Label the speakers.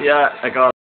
Speaker 1: Yeah, I got it.